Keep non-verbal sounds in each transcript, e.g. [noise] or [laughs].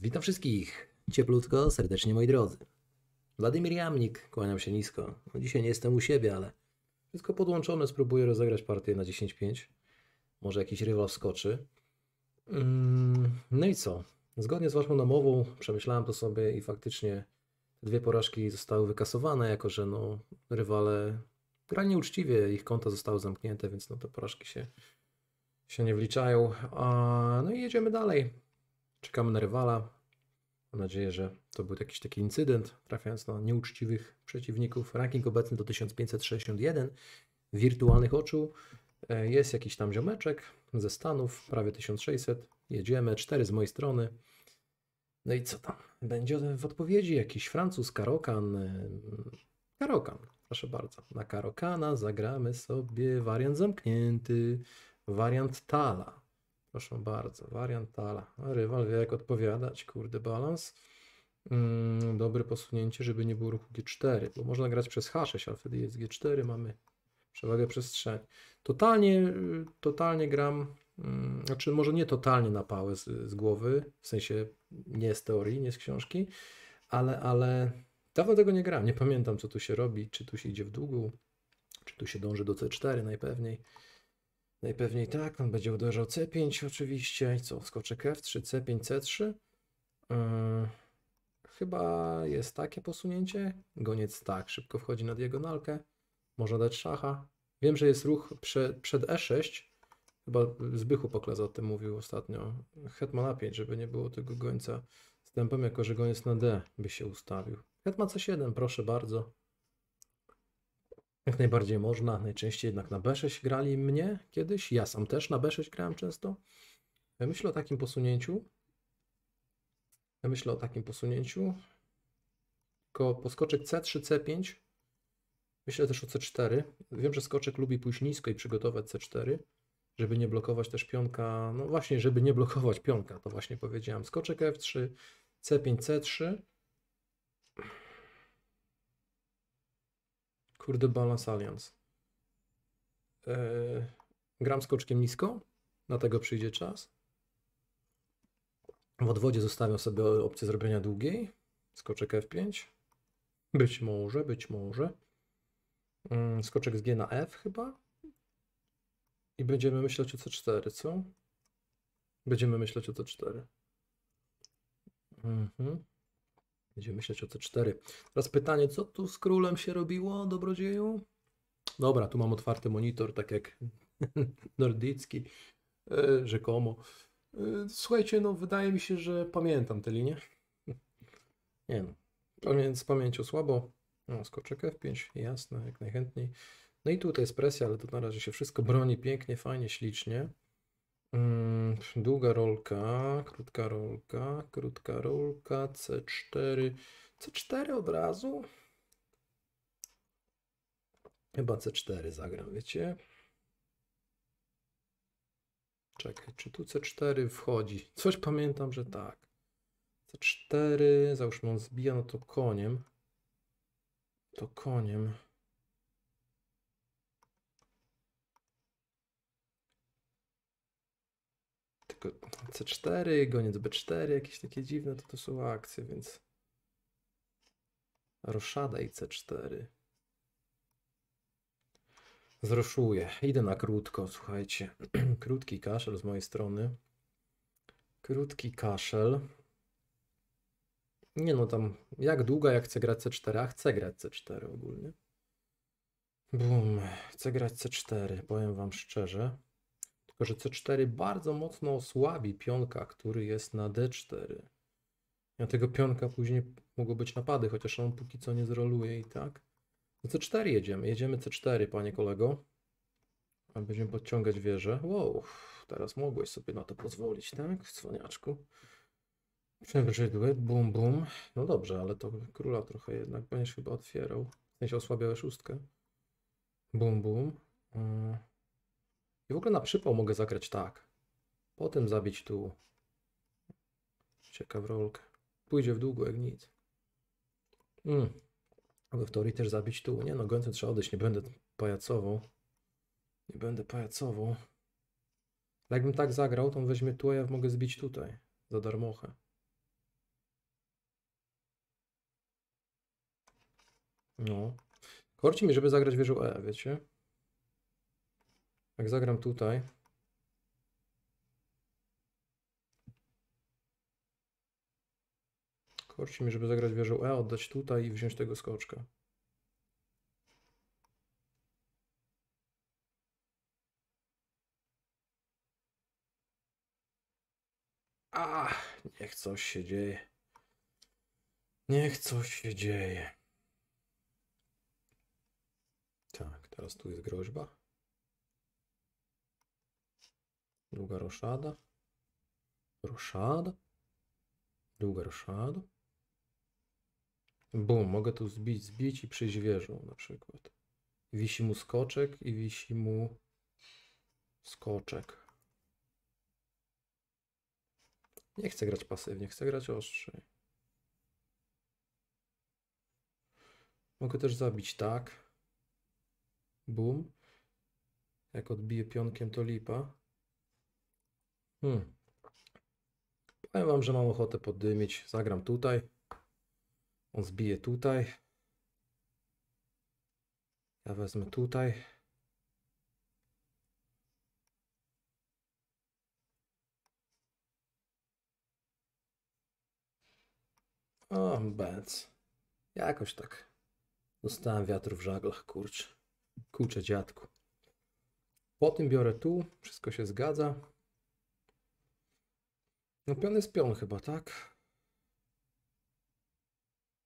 Witam wszystkich. Cieplutko, serdecznie moi drodzy. Władimir Jamnik, kłaniam się nisko. No, dzisiaj nie jestem u siebie, ale wszystko podłączone. Spróbuję rozegrać partię na 10-5. Może jakiś rywal wskoczy. Mm, No i co? Zgodnie z waszą namową przemyślałem to sobie i faktycznie dwie porażki zostały wykasowane, jako że no, rywale grali nieuczciwie, ich konta zostały zamknięte, więc no, te porażki się, się nie wliczają. A, no i jedziemy dalej. Czekamy na rywala. Mam nadzieję, że to był jakiś taki incydent, trafiając na nieuczciwych przeciwników. Ranking obecny to 1561 wirtualnych oczu. E, Jest jakiś tam ziomeczek ze Stanów, prawie 1600. Jedziemy, cztery z mojej strony. No i co tam? Będzie w odpowiedzi jakiś Francuz, Karokan. e, Karokan, proszę bardzo. Na Karokana zagramy sobie wariant zamknięty, wariant Tala. Proszę bardzo, wariant Tala. Rywal wie jak odpowiadać, kurde balans. Mm, dobre posunięcie, żeby nie było ruchu G4, bo można grać przez H6, ale wtedy jest G4, mamy przewagę przestrzeni. Totalnie, y, totalnie gram, mm, znaczy może nie totalnie na pałę z, z głowy, w sensie nie z teorii, nie z książki, ale, ale dawno tego nie gram, nie pamiętam co tu się robi, czy tu się idzie w długu, czy tu się dąży do C4 najpewniej. Najpewniej tak, on będzie uderzał C5 oczywiście. Co? Skoczek F3, C5, C3. Yy, chyba jest takie posunięcie. Goniec tak, szybko wchodzi na diagonalkę. Można dać szacha. Wiem, że jest ruch prze, przed E6. Chyba Zbychu Pokles o tym mówił ostatnio. Hetman A5, żeby nie było tego gońca z tempem, jako że goniec na D by się ustawił. Hetman C7, proszę bardzo. Jak najbardziej można. Najczęściej jednak na B6 grali mnie kiedyś. Ja sam też na B6 grałem często. Ja myślę o takim posunięciu. Ja myślę o takim posunięciu. Tylko poskoczek C3, C5. Myślę też o C4. Wiem, że skoczek lubi pójść nisko i przygotować C4, żeby nie blokować też pionka. No właśnie, żeby nie blokować pionka, to właśnie powiedziałem. Skoczek F3, C5, C3. Kurde, balans alians. Eee, gram skoczkiem nisko, dlatego przyjdzie czas. W odwodzie zostawiam sobie opcję zrobienia długiej. Skoczek F5. Być może, być może. Mm, Skoczek z G na F chyba. I będziemy myśleć o C4, co? Będziemy myśleć o C4. Mhm. Będziemy myśleć o C4. Teraz pytanie, co tu z królem się robiło, dobrodzieju? Dobra, tu mam otwarty monitor, tak jak [laughs] nordycki, e, rzekomo. E, Słuchajcie, no wydaje mi się, że pamiętam tę linię. [laughs] Nie no, pamię z pamięcią słabo. No, skoczek F5, jasne, jak najchętniej. No i tutaj jest presja, ale tu na razie się wszystko broni pięknie, fajnie, ślicznie. Mm, długa rolka, krótka rolka, krótka rolka, C4. C4 od razu? Chyba C4 zagram, wiecie? Czekaj, czy tu C4 wchodzi? Coś pamiętam, że tak. C4, załóżmy on zbija, no to koniem. To koniem. Tylko C4, goniec B4, jakieś takie dziwne, to to są akcje, więc roszada i C4. Zroszuję. Idę na krótko, słuchajcie. [clears throat] Krótki kaszel z mojej strony. Krótki kaszel. Nie no, tam jak długo jak chcę grać C4, a chcę grać C4 ogólnie. Bum, chcę grać C4, powiem wam szczerze. Tylko, że C4 bardzo mocno osłabi pionka, który jest na D4. Ja tego pionka później mogą być napady, chociaż on póki co nie zroluje i tak. No C4 jedziemy, jedziemy C4, panie kolego. A będziemy podciągać wieżę. Wow, teraz mogłeś sobie na to pozwolić, tak? Cwaniaczku. Przebrzydły, bum bum. No dobrze, ale to króla trochę jednak będziesz chyba otwierał. W sensie osłabiałeś szóstkę. Bum bum. Yy. I w ogóle na przypał mogę zagrać tak. Potem zabić tu. Ciekaw rolkę. Pójdzie w długo jak nic. Mm. Mogę w teorii też zabić tu. Nie no, gońcem trzeba odejść. Nie będę pajacował. Nie będę pajacował. Jakbym tak zagrał, to on weźmie tu, a ja mogę zbić tutaj. Za darmochę. No. Korci mi, żeby zagrać wieżą E, wiecie? Jak zagram tutaj. Korci mi, żeby zagrać wieżą E, oddać tutaj i wziąć tego skoczka. A, niech coś się dzieje. Niech coś się dzieje. Tak, teraz tu jest groźba. Długa roszada. Roszada. Długa roszada. Bum, mogę tu zbić, zbić i przyjść wieżą na przykład. Wisi mu skoczek i wisi mu skoczek. Nie chcę grać pasywnie, chcę grać ostrzej. Mogę też zabić tak. Bum. Jak odbiję pionkiem, to lipa. Hmm. Powiem wam, że mam ochotę poddymić. Zagram tutaj. On zbije tutaj. Ja wezmę tutaj. O, bec. Jakoś tak. Dostałem wiatr w żaglach, kurczę. Kurczę, dziadku. Po tym biorę tu, wszystko się zgadza. No pion jest pion chyba, tak?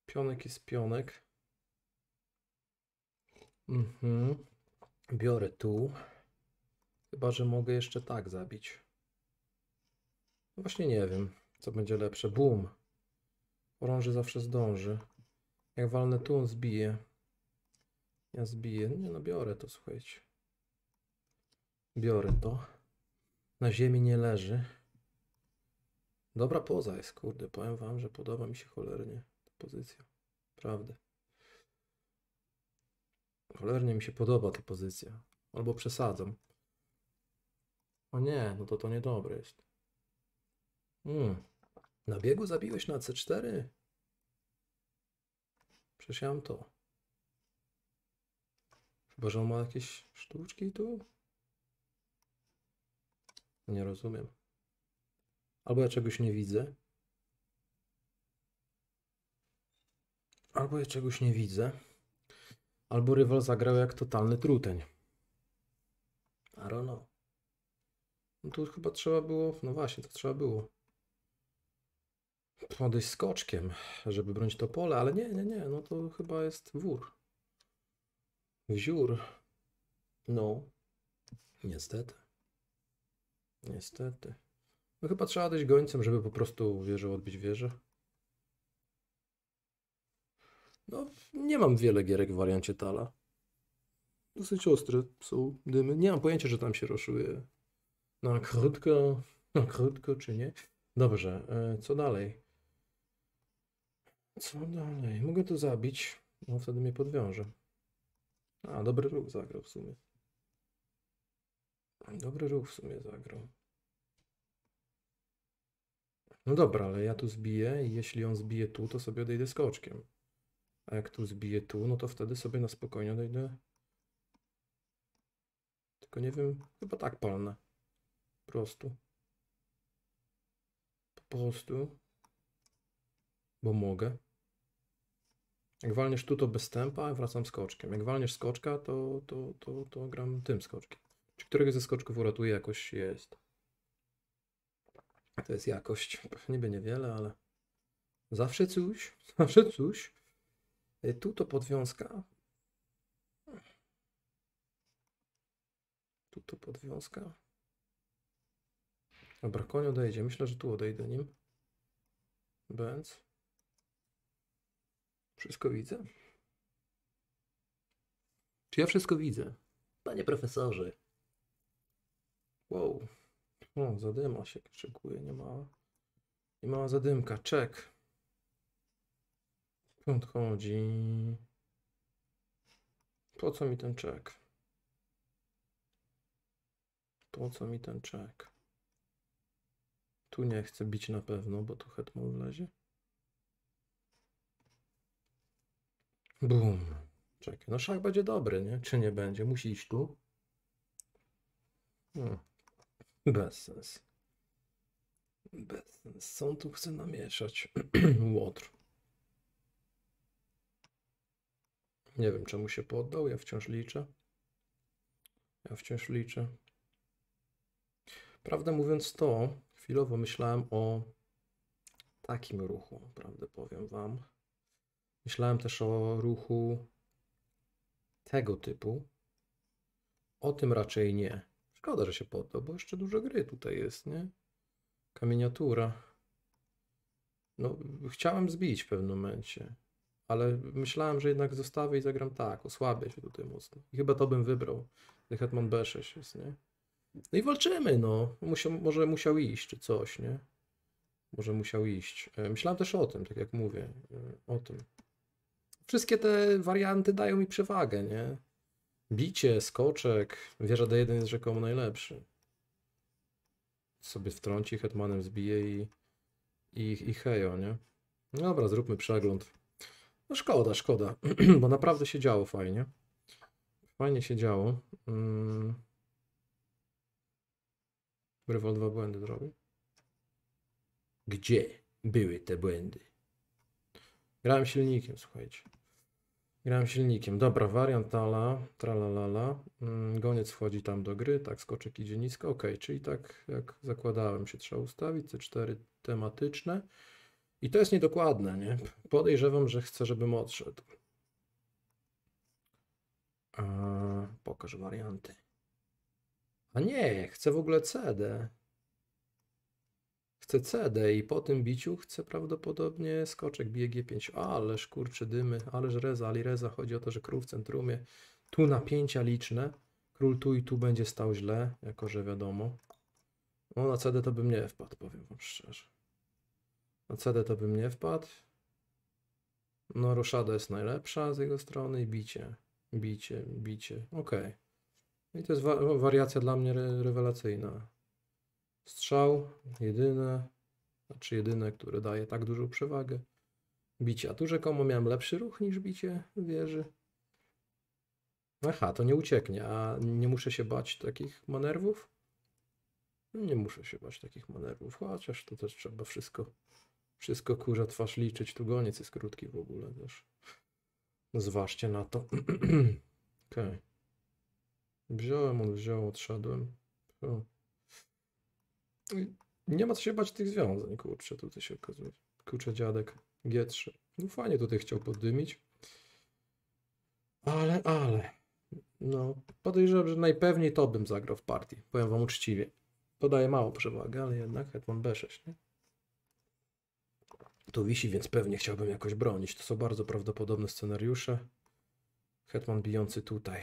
Pionek jest pionek. Mhm. Biorę tu. Chyba, że mogę jeszcze tak zabić. No właśnie nie wiem, co będzie lepsze. Boom. Orąży zawsze zdąży. Jak walnę tu, on zbije. Ja zbiję. Nie no, biorę to, słuchajcie. Biorę to. Na ziemi nie leży. Dobra poza jest, kurde. Powiem wam, że podoba mi się cholernie ta pozycja. Prawda. Cholernie mi się podoba ta pozycja. Albo przesadzam. O nie, no to to niedobre jest. Hmm. Na biegu zabiłeś na C4? Przecież ja mam to. Chyba, że on ma jakieś sztuczki tu? Nie rozumiem. Albo ja czegoś nie widzę. Albo ja czegoś nie widzę. Albo rywal zagrał jak totalny truteń. I don't know. No tu chyba trzeba było, no właśnie, to trzeba było podejść skoczkiem, żeby bronić to pole, ale nie, nie, nie, no to chyba jest wór. Wziór. No. Niestety. Niestety. No chyba trzeba dojść gońcem, żeby po prostu wieżę odbić wieżę. No, nie mam wiele gierek w wariancie tala. Dosyć ostre są dymy. Nie mam pojęcia, że tam się roszuje na krótko, na krótko czy nie. Dobrze, e, co dalej? Co dalej? Mogę to zabić. No wtedy mnie podwiąże. A, dobry ruch zagrał w sumie. Dobry ruch w sumie zagrał. No dobra, ale ja tu zbiję i jeśli on zbije tu, to sobie odejdę skoczkiem. A jak tu zbije tu, no to wtedy sobie na spokojnie odejdę. Tylko nie wiem, chyba tak palnę. Po prostu. Po prostu. Bo mogę. Jak walniesz tu, to bez tempa, wracam skoczkiem. Jak walniesz skoczka, to, to, to, to gram tym skoczkiem. Czy którego ze skoczków uratuje jakoś jest. To jest jakość. Niby niewiele, ale zawsze coś. [laughs] Zawsze coś. E, Tu to podwiązka. Tu to podwiązka. Dobra, koń odejdzie. Myślę, że tu odejdę nim. Benz. Wszystko widzę? Czy ja wszystko widzę? Panie profesorze. Wow. O, zadyma się szykuje, nie ma. Nie ma zadymka. Czek. Skąd chodzi? Po co mi ten czek? Po co mi ten czek? Tu nie chcę bić na pewno, bo tu hetman wlezie. Bum. Czekaj, no szach będzie dobry, nie? Czy nie będzie? Musi iść tu. Hmm. Bez sens. Bez sens. Co tu chce namieszać? [clears throat] Łotr. Nie wiem, czemu się poddał. Ja wciąż liczę. Ja wciąż liczę. Prawdę mówiąc to, chwilowo myślałem o takim ruchu, prawdę powiem wam. Myślałem też o ruchu tego typu. O tym raczej nie. Szkoda, że się poddał, bo jeszcze dużo gry tutaj jest, nie? Kamieniatura. No, chciałem zbić w pewnym momencie, ale myślałem, że jednak zostawię i zagram tak, osłabię się tutaj mocno. I chyba to bym wybrał. Hetman B6 jest, nie? No i walczymy, no. Musiał, może musiał iść, czy coś, nie? Może musiał iść. E, Myślałem też o tym, tak jak mówię, e, o tym. Wszystkie te warianty dają mi przewagę, nie? Bicie, skoczek, wieża D1 jest rzekomo najlepszy. Sobie wtrąci, hetmanem zbije i, i, i hejo, nie? No Dobra, zróbmy przegląd. No szkoda, szkoda, [clears throat] bo naprawdę się działo fajnie. Fajnie się działo. Mm. Rywal dwa błędy zrobił. Gdzie były te błędy? Grałem silnikiem, słuchajcie. Grałem silnikiem. Dobra, wariant tala, tralalala. Mm, Goniec wchodzi tam do gry, tak, skoczek idzie nisko. Ok, czyli tak jak zakładałem się trzeba ustawić. C4 tematyczne. I to jest niedokładne, nie? Podejrzewam, że chcę, żebym odszedł. A, pokaż warianty. A nie, chcę w ogóle CD. Chcę CD i po tym biciu chcę prawdopodobnie skoczek bije G5. Ależ kurcze dymy, ależ reza, ali reza. Chodzi o to, że król w centrumie. Tu napięcia liczne. Król tu i tu będzie stał źle, jako że wiadomo. No na CD to bym nie wpadł, powiem wam szczerze. Na CD to bym nie wpadł. No roszada jest najlepsza z jego strony i bicie. Bicie, bicie. Okej. I to jest wa- wariacja dla mnie re- rewelacyjna. Strzał, jedyne, znaczy jedyne, które daje tak dużą przewagę. Bicie. A tu rzekomo miałem lepszy ruch niż bicie wieży. Aha, to nie ucieknie, a nie muszę się bać takich manewrów? Nie muszę się bać takich manewrów, chociaż to też trzeba wszystko, wszystko kurza twarz liczyć. Tu goniec jest krótki w ogóle też. Zważcie na to. [clears throat] Okej. Wziąłem, on wziął, odszedłem. Nie ma co się bać tych związań, kurczę, tutaj się okazuje. Kurczę, dziadek G3. No fajnie tutaj chciał poddymić. Ale, ale. No, podejrzewam, że najpewniej to bym zagrał w partii. Powiem wam uczciwie. To daje małą przewagę, ale jednak hetman B6, nie? Wisi, więc pewnie chciałbym jakoś bronić. To są bardzo prawdopodobne scenariusze. Hetman bijący tutaj.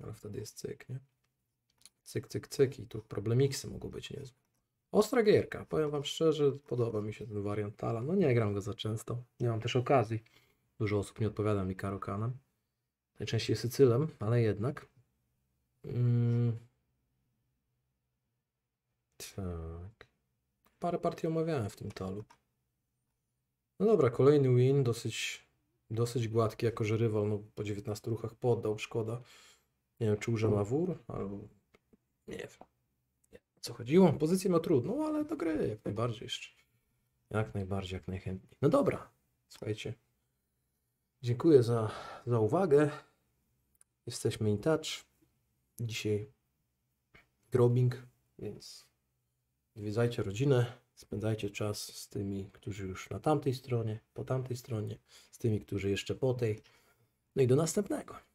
Ale wtedy jest cyk, nie? Cyk, cyk, cyk i tu problemiksy mogą być niezłe. Ostra gierka. Powiem wam szczerze, podoba mi się ten wariant Tala. No nie gram go za często. Nie mam też okazji. Dużo osób nie odpowiada mi karokanem. Najczęściej Sycylem, ale jednak. Mm. Tak. Parę partii omawiałem w tym talu. No dobra, kolejny win, dosyć, dosyć gładki, jako że rywal no, po 19 ruchach poddał, szkoda. Nie wiem, czy użył ma wór, albo nie wiem. Co chodziło. Pozycję miał trudną, ale do gry jak najbardziej jeszcze. Jak najbardziej, jak najchętniej. No dobra, słuchajcie. Dziękuję za, za uwagę. Jesteśmy in touch. Dzisiaj grobing, więc odwiedzajcie rodzinę, spędzajcie czas z tymi, którzy już na tamtej stronie, po tamtej stronie, z tymi, którzy jeszcze po tej. No i do następnego.